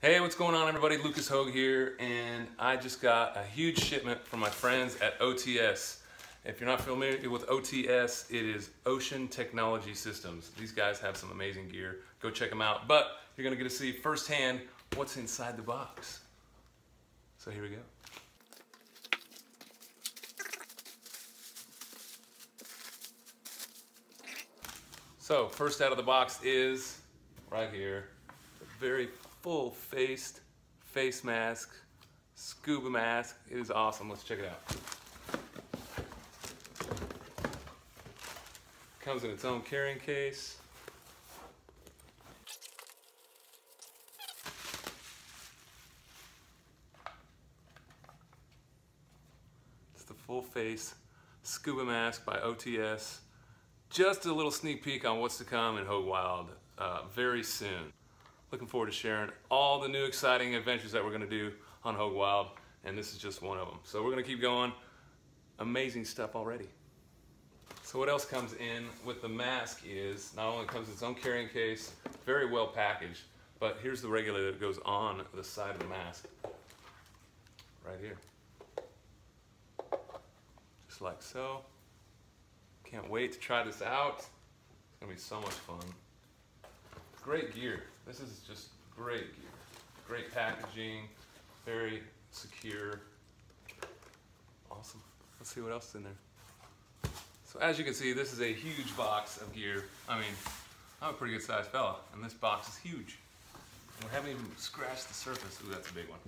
Hey, what's going on everybody? Lucas Hoge here, and I just got a huge shipment from my friends at OTS. If you're not familiar with OTS, it is Ocean Technology Systems. These guys have some amazing gear. Go check them out. But you're gonna get to see firsthand what's inside the box. So here we go. So first out of the box is right here, a very full-faced face mask, scuba mask. It is awesome. Let's check it out. Comes in its own carrying case. It's the full face scuba mask by OTS. Just a little sneak peek on what's to come in Hoge Wild uh, very soon. Looking forward to sharing all the new exciting adventures that we're gonna do on Hoge Wild, and this is just one of them. So we're gonna keep going. Amazing stuff already. So what else comes in with the mask is, not only comes its own carrying case, very well packaged, but here's the regulator that goes on the side of the mask. Right here. Just like so. Can't wait to try this out. It's gonna be so much fun. Great gear. This is just great gear. Great packaging, very secure. Awesome. Let's see what else is in there. So as you can see, this is a huge box of gear. I mean, I'm a pretty good sized fella, and this box is huge. And we haven't even scratched the surface. Ooh, that's a big one.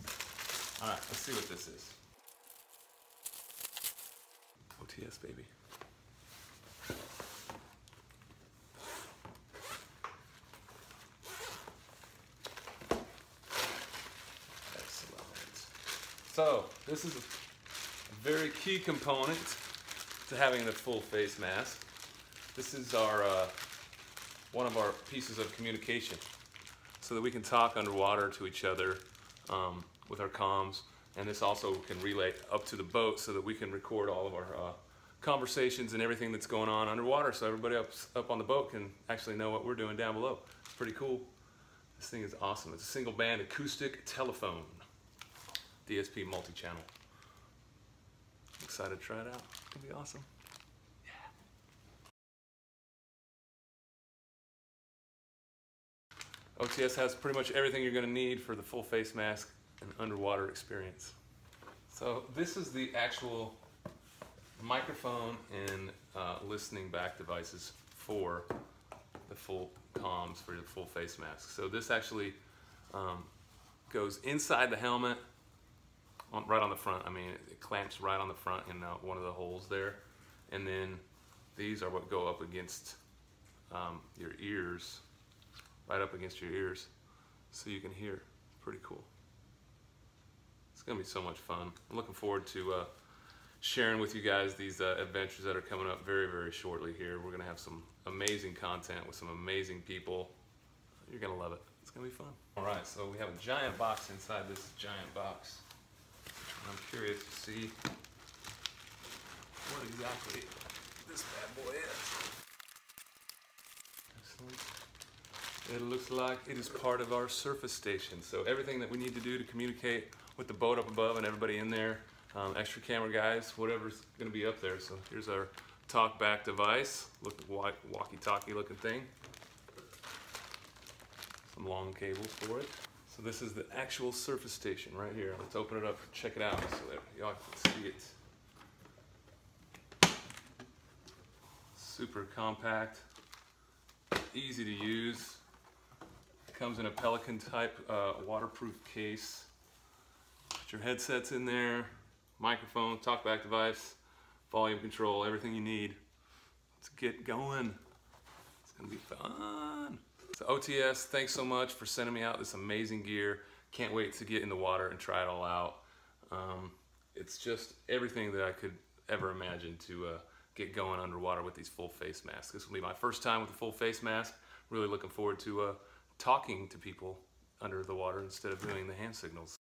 All right, let's see what this is. OTS, baby. So, this is a very key component to having the full face mask. This is our uh, one of our pieces of communication so that we can talk underwater to each other um, with our comms and this also can relay up to the boat so that we can record all of our uh, conversations and everything that's going on underwater so everybody up, up on the boat can actually know what we're doing down below. It's pretty cool. This thing is awesome. It's a single band acoustic telephone. DSP multi-channel. Excited to try it out. Gonna be awesome. Yeah. OTS has pretty much everything you're gonna need for the full face mask and underwater experience. So this is the actual microphone and uh, listening back devices for the full comms for the full face mask. So this actually um, goes inside the helmet on, right on the front. I mean, it, clamps right on the front in uh, one of the holes there. And then these are what go up against um, your ears, right up against your ears, so you can hear. Pretty cool. It's gonna be so much fun. I'm looking forward to uh, sharing with you guys these uh, adventures that are coming up very, very shortly here. We're gonna have some amazing content with some amazing people. You're gonna love it. It's gonna be fun. All right, so we have a giant box inside this giant box. I'm curious to see what exactly this bad boy is. Excellent. It looks like it is part of our surface station. So everything that we need to do to communicate with the boat up above and everybody in there, um, extra camera guys, whatever's gonna be up there. So here's our talk back device, look walkie-talkie looking thing. Some long cables for it. So this is the actual surface station right here. Let's open it up, check it out so that y'all can see it. Super compact, easy to use. Comes in a Pelican type uh, waterproof case. Put your headsets in there, microphone, talkback device, volume control, everything you need. Let's get going. It's gonna be fun. So OTS, thanks so much for sending me out this amazing gear. Can't wait to get in the water and try it all out. Um, it's just everything that I could ever imagine to uh, get going underwater with these full face masks. This will be my first time with a full face mask. Really looking forward to uh, talking to people under the water instead of doing the hand signals.